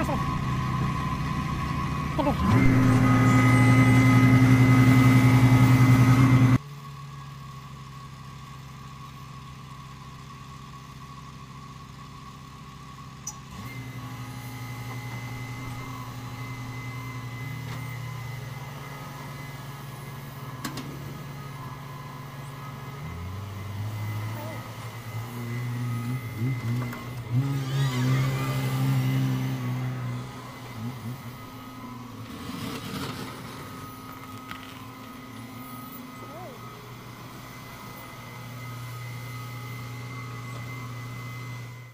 ました。